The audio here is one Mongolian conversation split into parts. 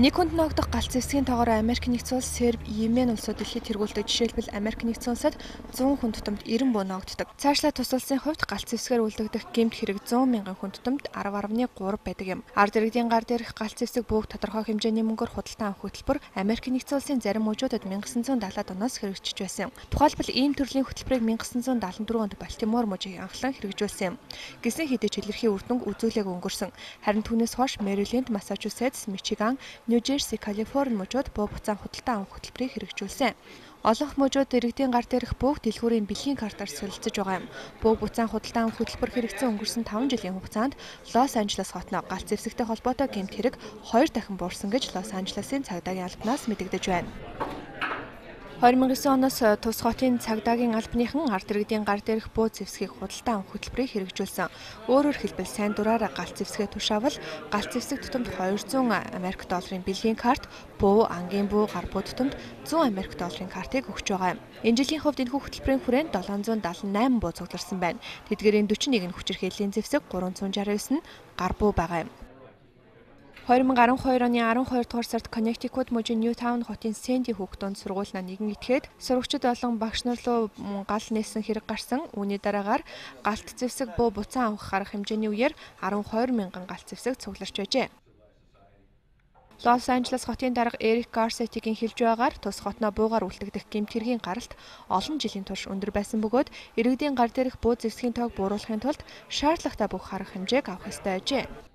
Нэг хүнд ногдох галц зэвсгийн тоогоор Америк нэгдсэн улс, Серб, Йемен улсууд дэлхийд тэргүүлдэг. Жишээлбэл Америк нэгдсэн улсад 100 хүн тутамд 90 буу ногддог. Цаашлаа тус улсын хувьд галц зэвсгээр үлдэгдэх гэмт хэрэг 100 мянган хүн тутамд 10.3 байдаг юм. Ард иргэдийн гар дээрх галц зэвсэг бууг тодорхой хэмжээний мөнгөөр худалдан авах хөтөлбөр Америк нэгдсэн улсын зарим мужуудад 1970-аад оноос хэрэгжиж байсан. Тухайлбал ийм төрлийн хөтөлбөрийг 1974 онд Балтимор мужийг анхлан хэрэгжүүлсэн юм. Гэсэн хэдий ч илэрхий үр дүнг үзүүлэг өнгөрсөн. Харин түүнээс хойш Мэриленд, Массачусетс, Мичиган, Нью-Жерси, Калифорни мужууд буу буцаан худалдан авах хөтөлбөрийг хэрэгжүүлсэн. Олонх мужууд иргэдийн гар дээрх бүх дэлгүүрийн бэлгийн картаар солилцож байгаа юм. Бөг буцаан худалдан авах хөтөлбөр хэрэгцсэн өнгөрсөн 5 жилийн хугацаанд Лос Анжелес хотно галц зэвсэгтэй холбоотой гэмт хэрэг 2 дахин буурсан гэж Лос Анжелесын цагдаагийн албанаас мэдэгдэж байна. 2009 оноос тус хотын цагдаагийн албаныхан ард иргэдийн гар дээрх буу зэвсгийг худалдан авах хөтөлбөрийг хэрэгжүүлсэн. Өөрөөр хэлбэл сайн дураараа галт зэвсгээ тушаавал галт зэвсэг тутамд 200 Америк долларын бэлгийн карт, буу, ангийн буу, гар буу тутамд 100 Америк долларын картыг өгч байгаа юм. Энэ жилийн хувьд энэхүү хөтөлбөрийн хүрээнд 778 буу цугларсан байна. Тэдгээрийн 41 нь хүчирхийллийн зэвсэг, 369 нь гар буу байгаа юм. 2012 оны 12 дугаар сард Connecticut мужийн Newtown хотын Sandy Hook дунд сургууль нэгэн итгээд сурагчид болон багш нар руу гал нээсэн хэрэг гарсан. Үүний дараагаар галт зэвсэг буу буцаан авах арга хэмжээний үеэр 12 мянган галт зэвсэг цугларч байжээ. Лос Анжелес хотын дарга Эрик Гарсетигийн хэлж байгаагаар тус хотноо буугаар үлдэгдэх гэмт хэргийн гаралт олон жилийн турш өндөр байсан бөгөөд иргэдийн гар дээрх буу зэвсгийн тоог бууруулахын тулд шаардлагатай бүх арга хэмжээг авах ёстой ажээ.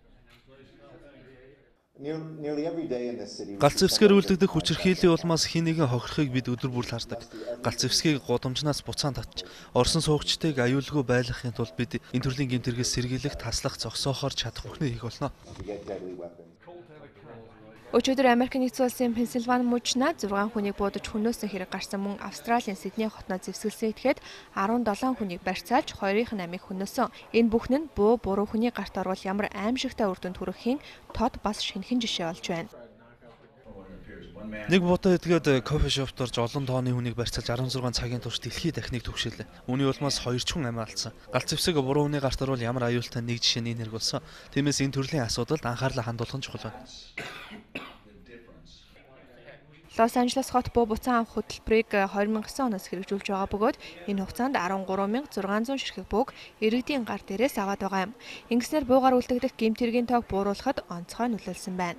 Галц зэвсгээр үлдэгдэх хүчирхийллийн улмаас хин нэгэн хохирохыг бид өдөр бүр хардаг. Галц зэвсгийг гудамжнаас буцаан татж, орсон суугчдыг аюулгүй байлгахын тулд бид энэ төрлийн гэмтэргээс сэргийлэх, таслах, зогсоохоор чадах бүхнээ хийх болно. Өчигдөр Америк нэгдсэн улсын Пенсильвани мужнаа 6 хүнийг буудаж хөнөөсөн хэрэг гарсан мөн Австралийн Сидней хотноо зэвсгэлсэн этгээд 17 хүнийг барьцаалж 2-ын амийг хөнөөсөн. Энэ бүхэн нь буу буруу хүний гарт орвол ямар аимшигтай үр дүнд хүрэхийн тод бас шинхэн жишээ болж байна. Нэг буудаа идгээд кофе шопт орж олон тооны хүнийг барьцаалж 16 цагийн турш дэлхийд дахныг төвшөөлөө. Үүний улмаас 2 ч хүн амиа алдсан. Галц зэвсэг буруу хүний гарт орвол ямар аюултай нэг жишээний нэрг болсон. Тиймээс энэ төрлийн асуудалд анхаарлаа хандуулах нь чухал байна. Лос Анжелес хот буу буцаан авах хөтөлбөрийг 2009 э, оноос хэрэгжүүлж байгаа бөгөөд энэ хугацаанд 13600 ширхэг бууг иргэдийн гар дээрээс аваад байгаа юм. Ингэснээр буугаар үлдэгдэх гэмт хэргийн тоог бууруулахад онцгой нөлөөлсөн байна.